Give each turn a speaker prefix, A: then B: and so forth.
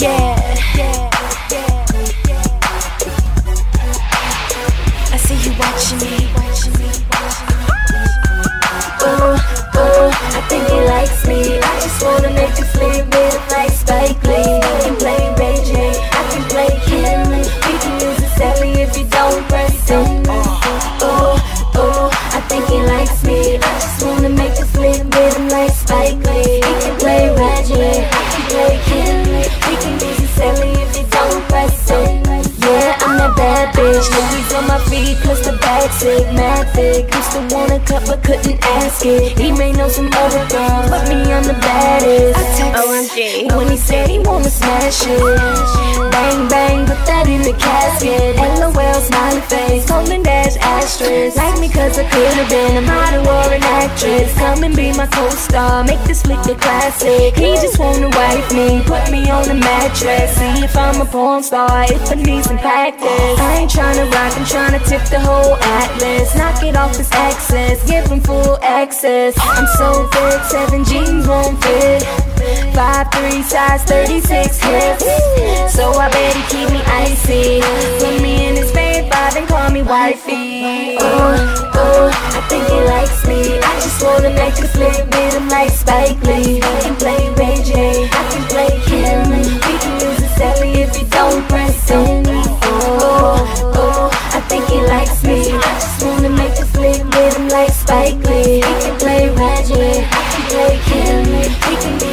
A: Yeah. I see you watching me. Ooh, ooh, I think he likes me. I just wanna make you flip with him like Spike Lee. I can play J, I can play Henley. We can use it Sally if you don't press in. Ooh, ooh, I think he likes me. I just wanna make you flip with him like Spike Lee. We can play J, bitch. On my feet, plus the bag sick, mad thick. Used to wanna cut but couldn't ask it. He may know some other girls, but me I'm the baddest. I text OMG. when he said he wanna smash it. Bang bang, put that in the casket. LOL, smiley face, holding dash Like me cause I could've been a model or an actress. Come and be my co-star, make this flick a classic. He just wanna wife me, put me on the mattress. See if I'm a porn star, if I need some practice. I ain't tryna rock, I'm tryna tip the whole atlas. Knock it off his access, give him full access. I'm so thick, seven jeans won't fit. Five three size 36 hips. So I bet he keep me icy wifey. oh oh, I think he likes me. I just wanna make a flick, beat him like Spike Lee. I can play Ray J, I can play Kelly. We can use a celly if you don't press send. Oh oh, I think he likes me. I just wanna make a flick, beat him like Spike Lee. I can play Ray J, I can play Kelly. We can